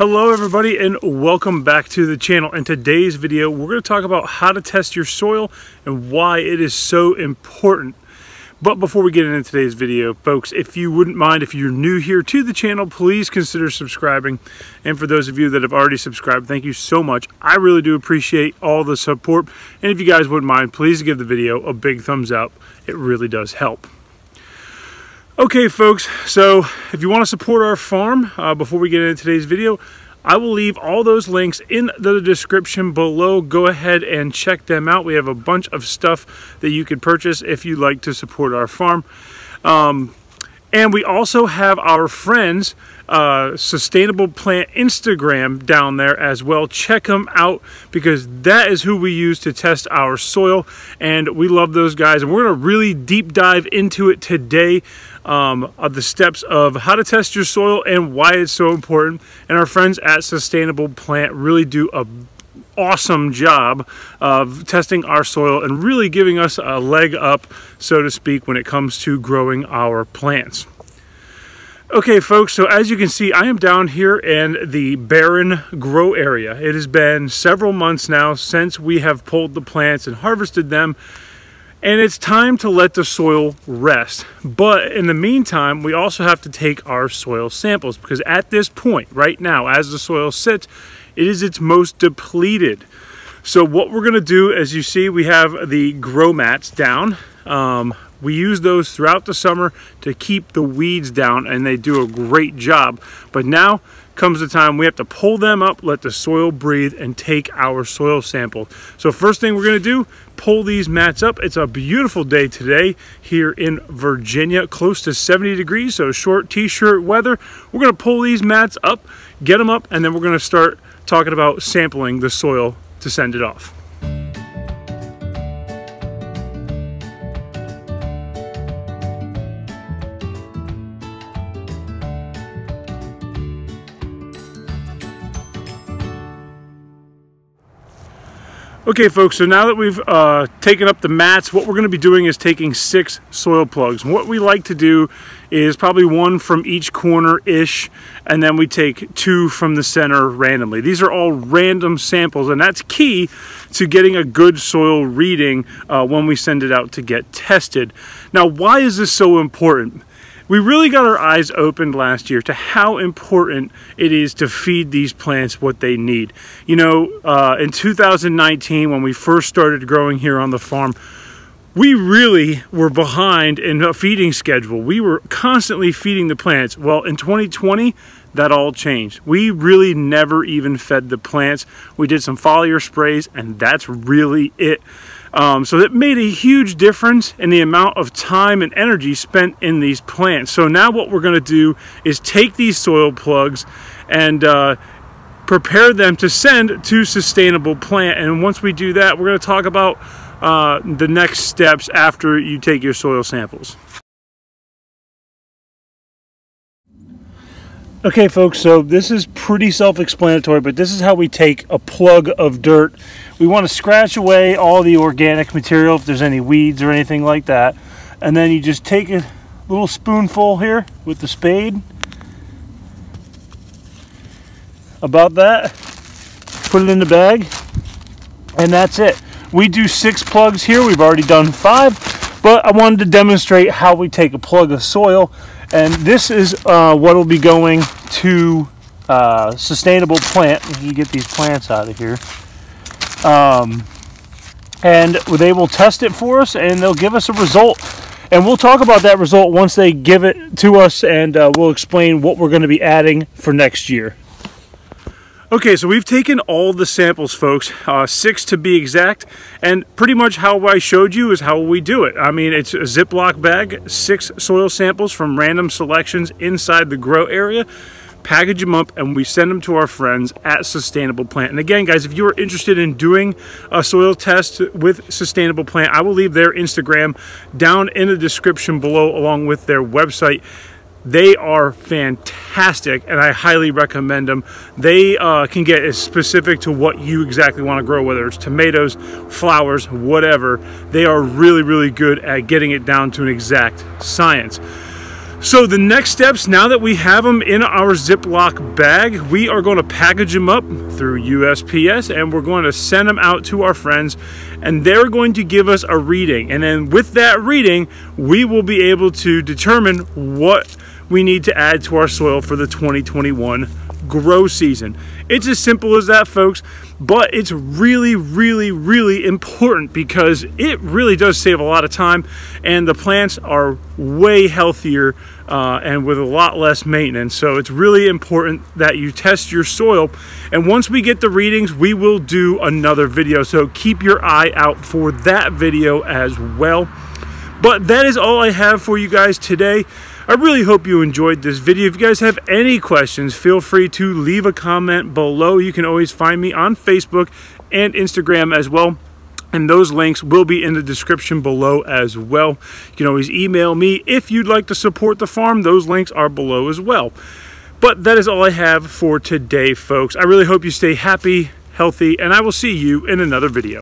Hello everybody and welcome back to the channel. In today's video, we're going to talk about how to test your soil and why it is so important. But before we get into today's video, folks, if you wouldn't mind, if you're new here to the channel, please consider subscribing. And for those of you that have already subscribed, thank you so much. I really do appreciate all the support. And if you guys wouldn't mind, please give the video a big thumbs up. It really does help. Okay, folks, so if you want to support our farm, uh, before we get into today's video, I will leave all those links in the description below. Go ahead and check them out. We have a bunch of stuff that you can purchase if you'd like to support our farm. Um, and we also have our friends uh, Sustainable Plant Instagram down there as well. Check them out because that is who we use to test our soil. And we love those guys. And we're going to really deep dive into it today um, of the steps of how to test your soil and why it's so important. And our friends at Sustainable Plant really do a awesome job of testing our soil and really giving us a leg up, so to speak, when it comes to growing our plants. Okay folks, so as you can see, I am down here in the barren grow area. It has been several months now since we have pulled the plants and harvested them and it's time to let the soil rest. But in the meantime, we also have to take our soil samples because at this point, right now, as the soil sits, it is its most depleted. So what we're gonna do, as you see, we have the grow mats down. Um, we use those throughout the summer to keep the weeds down and they do a great job. But now comes the time we have to pull them up, let the soil breathe and take our soil sample. So first thing we're gonna do, pull these mats up. It's a beautiful day today here in Virginia, close to 70 degrees, so short t-shirt weather. We're gonna pull these mats up, get them up, and then we're gonna start talking about sampling the soil to send it off. Okay folks, so now that we've uh, taken up the mats, what we're going to be doing is taking six soil plugs. What we like to do is probably one from each corner-ish, and then we take two from the center randomly. These are all random samples, and that's key to getting a good soil reading uh, when we send it out to get tested. Now, why is this so important? We really got our eyes opened last year to how important it is to feed these plants what they need. You know, uh, in 2019, when we first started growing here on the farm, we really were behind in a feeding schedule. We were constantly feeding the plants. Well, in 2020, that all changed. We really never even fed the plants. We did some foliar sprays, and that's really it. Um, so that made a huge difference in the amount of time and energy spent in these plants. So now what we're going to do is take these soil plugs and uh, prepare them to send to sustainable plant. And once we do that, we're going to talk about uh, the next steps after you take your soil samples. Okay folks, so this is pretty self-explanatory, but this is how we take a plug of dirt. We want to scratch away all the organic material if there's any weeds or anything like that. And then you just take a little spoonful here with the spade. About that. Put it in the bag. And that's it. We do six plugs here. We've already done five. But I wanted to demonstrate how we take a plug of soil and this is uh, what will be going to uh, sustainable plant. You get these plants out of here. Um, and they will test it for us and they'll give us a result. And we'll talk about that result once they give it to us and uh, we'll explain what we're going to be adding for next year. Okay, so we've taken all the samples, folks, uh, six to be exact, and pretty much how I showed you is how we do it. I mean, it's a Ziploc bag, six soil samples from random selections inside the grow area, package them up, and we send them to our friends at Sustainable Plant. And again, guys, if you are interested in doing a soil test with Sustainable Plant, I will leave their Instagram down in the description below along with their website. They are fantastic and I highly recommend them. They uh, can get as specific to what you exactly want to grow, whether it's tomatoes, flowers, whatever. They are really, really good at getting it down to an exact science. So the next steps, now that we have them in our Ziploc bag, we are going to package them up through USPS and we're going to send them out to our friends and they're going to give us a reading. And then with that reading, we will be able to determine what we need to add to our soil for the 2021 grow season. It's as simple as that, folks, but it's really, really, really important because it really does save a lot of time and the plants are way healthier uh, and with a lot less maintenance. So it's really important that you test your soil. And once we get the readings, we will do another video. So keep your eye out for that video as well. But that is all I have for you guys today. I really hope you enjoyed this video. If you guys have any questions, feel free to leave a comment below. You can always find me on Facebook and Instagram as well. And those links will be in the description below as well. You can always email me if you'd like to support the farm. Those links are below as well. But that is all I have for today, folks. I really hope you stay happy, healthy, and I will see you in another video.